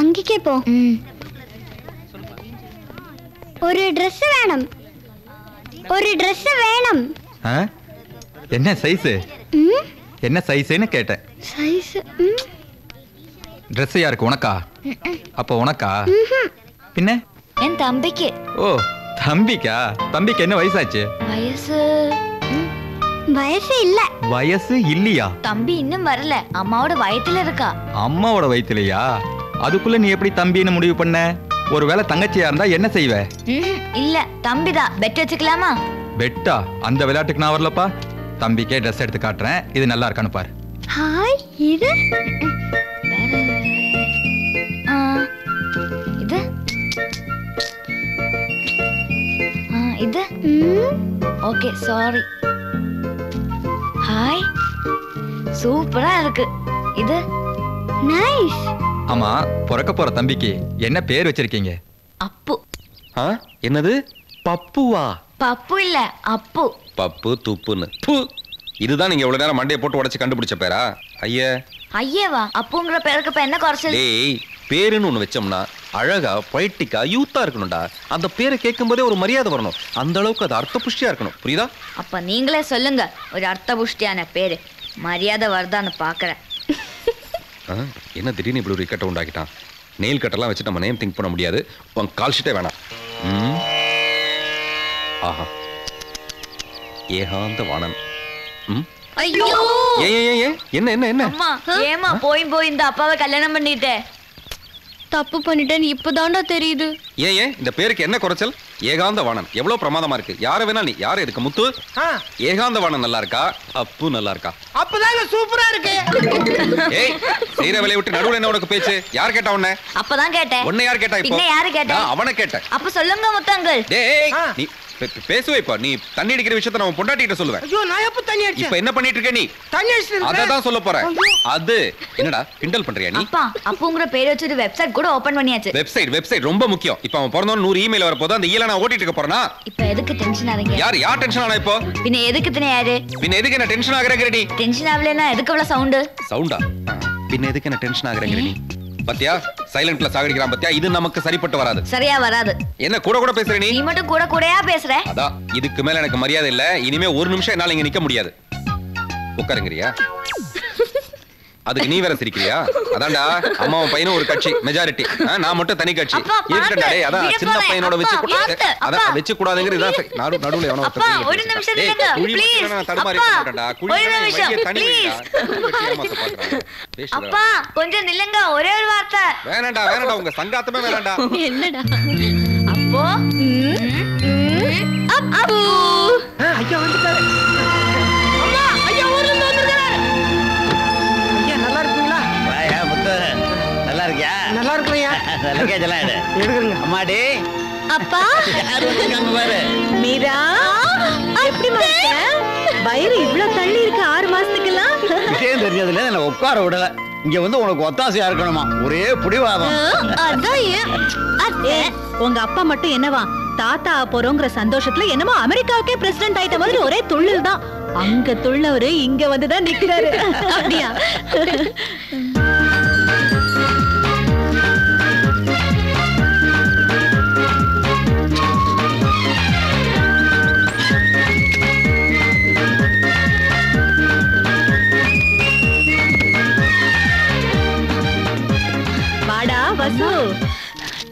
அங்கேக்கே போ ஒரு Dress வேணும். ஒரு Dress வேணும்? என்ன சைஸு ம். என்ன சைஸுன்னு கேட்டேன். சைஸ் ட்ரெஸ் யாருக்கு உனக்கா? அப்போ உனக்கா? பின்ன? என் தம்பிக்கு. ஓ தம்பிக்கா? தம்பிக்கு என்ன வயசாச்சு? வயசு. ம், வயசு இல்ல. வயசு இல்லையா? தம்பி இன்னும் வரல. அம்மாவோட வயத்துல இருக்கா. அம்மாவோட வயித்துலையா? அதுக்குள்ள நீ எப்படி தம்பின்னு முடிவு பண்ண? ஒருவேளை தங்கச்சியா இருந்தா என்ன செய்வ? இல்ல தம்பிதான் பெட் வச்சுக்கலாமா? பெட்டா? அந்த விளையாட்டுக்கு நான் வரலப்பா. தம்பிக்கே ட்ரெஸ் எடுத்து காட்டுறேன். இது நல்லா இருக்கான்னு பாரு. ஹாய் இது? இது? Okay sorry. ஹாய். சூப்பரா இருக்கு. இது? நைஸ். ஆமா பிறக்க போற தம்பிக்கு என்ன பேர் வச்சிருக்கீங்க? அப்பு. என்னது? பப்புவா? பப்பு இல்ல அப்பு. பப்பு துப்புன்னு. ப்பு. இதுதான் நீங்க இவ்வளவு நேரம் மண்டையை போட்டு உடைச்சு கண்டுபிடிச்ச பேரா? ஐயா. ஐயேவா அப்புங்கிற பேருக்கு இப்ப என்ன குறைச்சல்? டேய் பேருன்னு ஒண்ணு வச்சோம்னா அழகா பொய்ட்டிக்கா யூத்தா இருக்கணும்டா. அந்த பேரை கேட்கும் போதே ஒரு மரியாதை வரணும். அந்த அளவுக்கு அது அர்த்த புஷ்டியா இருக்கணும். புரியுதா? அப்ப நீங்களே சொல்லுங்க ஒரு அர்த்த புஷ்டியான பேரு. மரியாதை வருதான்னு பாக்குறேன். என்ன திடீர்னு இப்படி ஒரு இக்கட்டை உண்டாக்கிட்டான்? நெயில் கட்டெல்லாம் வச்சு நம்ம நேம் திங்க் பண்ண முடியாது. உன் கால் ஷீட்டே வேணாம். ஆஹா. ஏகாந்த வாணன். ம்? ஐயோ! ஏன் என்ன என்ன என்ன? அம்மா ஏமா போய் போய் இந்த அப்பாவை கல்யாணம் பண்ணிட்டே? தப்பு பண்ணிட்டேன்னு இப்பதான்டா தெரியுது. ஏன் ஏன்? இந்த பேருக்கு என்ன குறைச்சல்? ஏகாந்த வாணன். எவ்வளவு பிரமாதமா இருக்கு. யார வேணா நீ யாரு இதுக்கு முத்து? ஏகாந்த வாணன் நல்லா இருக்கா? அப்பு நல்லா இருக்கா? அப்பதாங்க சூப்பரா இருக்கு. ஏய் செய்யற வேலையை விட்டு நடுவுல என்ன உனக்கு பேச்சு? யார் கேட்டா உன்னை? அப்பதான் கேட்டேன். உன்னை யார் கேட்டா இப்போ? பின்ன யாரு கேட்டா அவனை கேட்டேன். அப்ப சொல்லுங்க முத்தங்கள். டேய். நீ பே- பே- பேசுவே இப்ப. நீ தண்ணி அடிக்கிற விஷயத்த நான் உன் பொண்டாட்டிகிட்ட சொல்லுவேன். ஐயோ நான் எப்ப தண்ணி இப்ப அடிச்சேன் என்ன பண்ணிட்டு இருக்க நீ? தண்ணி அடிச்சிட்டு அததான் சொல்ல போறேன். அது என்னடா கிண்டல் பண்றியா நீ? அப்பா அப்புங்கிற பேர் வச்சு ஒரு வெப்சைட் கூட ஓபன் பண்ணியாச்சு. வெப்சைட் வெப்சைட் ரொம்ப முக்கியம். இப்ப அவன் பிறந்தவன் நூறு இமெயில் வரப்போது அந்த ஈல நான் ஓட்டிட்டு இருக்க போறேனா? இப்ப எதுக்கு டென்ஷன் ஆறீங்க யார் யார் டென்ஷன் ஆனா இப்போ? பின்ன எதுக்கு தின யாரு? பின்ன எதுக்கு என்ன டென்ஷன் ஆகுறேங்கிற நீ? டென்ஷன் ஆகலன்னா எதுக்கு அவ்வளவு சவுண்டு சவுண்டா பின்ன எதுக்கு என்ன டென்ஷன் ஆகுறேங்கிற நீ? பத்தியா? சைலண்ட் பிளஸ் ஆகடிக்கிறான் பத்தியா? இது நமக்கு சரிப்பட்டு வராது. சரியா வராது. என்ன கூட கூட பேசுற நீ? நீ மட்டும் கூட கூடயா பேசுற? அதான் இதுக்கு மேல எனக்கு மரியாதை இல்ல. இனிமே ஒரு நிமிஷம் என்னால இங்க நிக்க முடியாது. உட்காருங்கிறியா அதுக்கு நீ வேற சிரிக்கிறியா? அதான்டா அம்மாவும் பையனும் ஒரு கட்சி மெஜாரிட்டி நான் மட்டும் தனி கட்சி. இருக்கட்டா டேய் அதான் சின்ன. பையனோட வச்சு. அதான். வச்சு கூடாதுங்கிறது இதான் சரி. நடு நடுவுல எவனோ அப்பா, ஒரு நிமிஷம் நான் தடுமாறி. குழி தண்ணி. அப்பா கொஞ்சம் நில்லுங்க. ஒரே ஒரு வார்த்தை. வேணாம்டா வேணாம்டா உங்க சங்காத்தமே வேணாம்டா என்னடா? அப்போ அப்பு. லக்கேஜ் எல்லாம் எடு. எடுக்கிறேங்க. அம்மாடி அப்பா. யார் வந்திருக்காங்க பாரு. மீரா. எப்படி வயிறு இவ்வளவு தள்ளி இருக்கு ஆறு மாசத்துக்கெல்லாம்? விஷயம் தெரிஞ்சதுல என்ன உட்கார விடல. இங்க வந்து உனக்கு ஒத்தாசையா இருக்கணுமா? ஒரே புடிவாதம். உங்க அப்பா மட்டும் என்னவா? தாத்தா போறோங்கிற சந்தோஷத்துல என்னமோ அமெரிக்காவுக்கே பிரசிடென்ட் ஆயிட்ட மாதிரி ஒரே துள்ளல் தான் அங்க துள்ளவரு இங்க வந்துதான் நிக்கிறாரு. அப்படியா?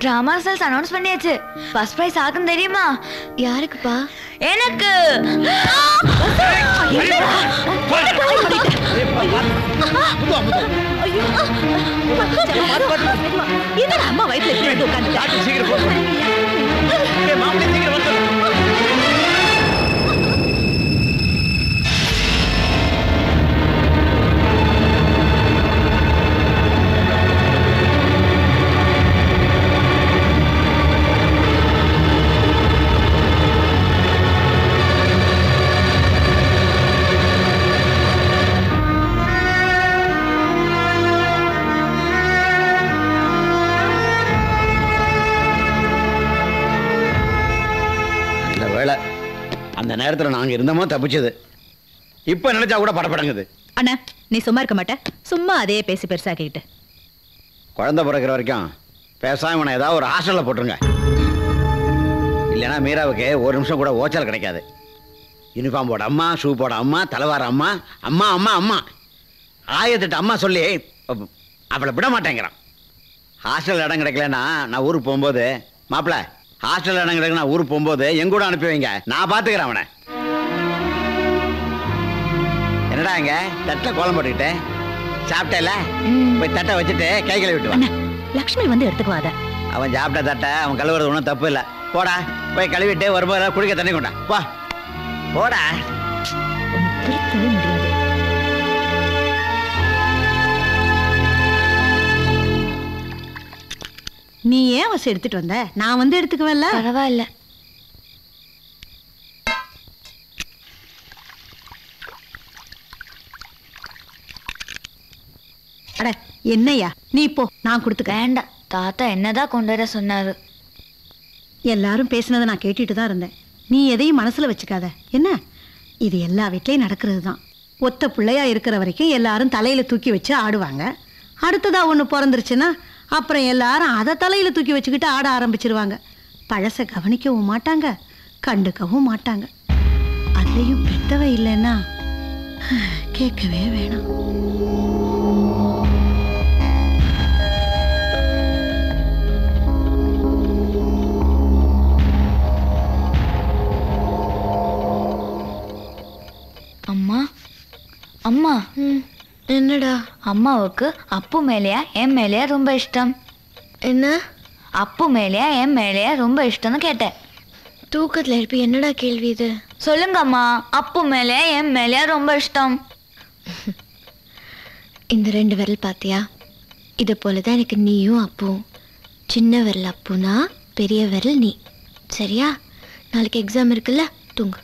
டிராமா ரிசல்ட்ஸ் அனௌன்ஸ் பண்ணியாச்சு. ஃபர்ஸ்ட் பிரைஸ் ஆகும் தெரியுமா? யாருக்குப்பா? எனக்கு. என்னடா அம்மா வந்து உட்கார்ந்துட்ட? சீக்கிரம் மாப்பிள்ளை சீக்கிரம் அந்த நேரத்துல நாங்க இருந்தோமோ தப்பிச்சது. இப்ப நினைச்சா கூட படப்படங்குது. அண்ணா நீ சும்மா இருக்க மாட்ட. சும்மா அதே பேசி பெருசாக்கிட்டு குழந்தை பிறக்கிற வரைக்கும் பேசாம இவனை ஏதாவது ஒரு ஹாஸ்டலில் போட்டுருங்க. இல்லைன்னா மீராவுக்கு ஒரு நிமிஷம் கூட ஓச்சல் கிடைக்காது. யூனிஃபார்ம் போட அம்மா ஷூ போட அம்மா தலைவார அம்மா அம்மா அம்மா அம்மா. ஆயிரத்தெட்டு அம்மா சொல்லி அவ- அவளை விட மாட்டேங்கிறான். ஹாஸ்டல் இடம் கிடைக்கலன்னா நான் ஊருக்கு போகும்போது மாப்பிள ஹாஸ்டல் இடம் கிடைக்கல நான் ஊருக்கு போகும்போது என் கூட அனுப்பி வைங்க. நான் பார்த்துக்கிறேன் அவனை. என்னடா இங்க? தட்டில் கோலம் போட்டுக்கிட்டு. சாப்பிட்டேல? போய் தட்டை வச்சுட்டு கை கழுவி விட்டு லக்ஷ்மி வந்து எடுத்துக்குவாத அவன் சாப்பிட்ட தட்டை அவன் கழுவுறது ஒன்றும் தப்பு இல்லை. போடா போய் கழுவிட்டு வரும்போது குடிக்க தண்ணி கொண்டா போ. போடா. நீ ஏன் வசம் எடுத்துட்டு வந்த? நான் வந்து எடுத்துக்குவேன்ல. பரவாயில்ல. அட என்னய்யா? நீ போ நான் கொடுத்துக்க வேண்டாம். தாத்தா என்னதான் கொண்டு வர சொன்னாரு. எல்லாரும் பேசுனதை நான் கேட்டுட்டு தான் இருந்தேன். நீ எதையும் மனசுல வச்சுக்காத. என்ன? இது எல்லா வீட்லயும் நடக்கிறது தான் ஒத்த பிள்ளையா இருக்கிற வரைக்கும் எல்லாரும் தலையில தூக்கி வச்சு ஆடுவாங்க. அடுத்ததா ஒன்று பிறந்துருச்சுன்னா அப்புறம் எல்லாரும் அதை தலையில் தூக்கி வச்சுக்கிட்டு ஆட ஆரம்பிச்சிருவாங்க. பழசை கவனிக்கவும் மாட்டாங்க கண்டுக்கவும் மாட்டாங்க. அதுலேயும் பெத்தவ இல்லைன்னா கேட்கவே வேணாம். அம்மா அம்மா. என்னடா? அம்மாவுக்கு அப்பு மேலேயா என் மேலேயா ரொம்ப இஷ்டம். என்ன? அப்பு மேலேயா என் மேலேயா ரொம்ப இஷ்டம்னு கேட்டேன். தூக்கத்துல இருப்பி என்னடா கேள்வி இது? சொல்லுங்க அம்மா அப்பு மேலேயா என் மேலேயா ரொம்ப இஷ்டம். இந்த ரெண்டு விரல் பாத்தியா? இதை போல தான் எனக்கு நீயும் அப்பும். சின்ன விரல் அப்புனா பெரிய விரல் நீ. சரியா? நாளைக்கு எக்ஸாம் இருக்குல்ல? தூங்கு.